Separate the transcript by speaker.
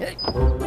Speaker 1: Ei.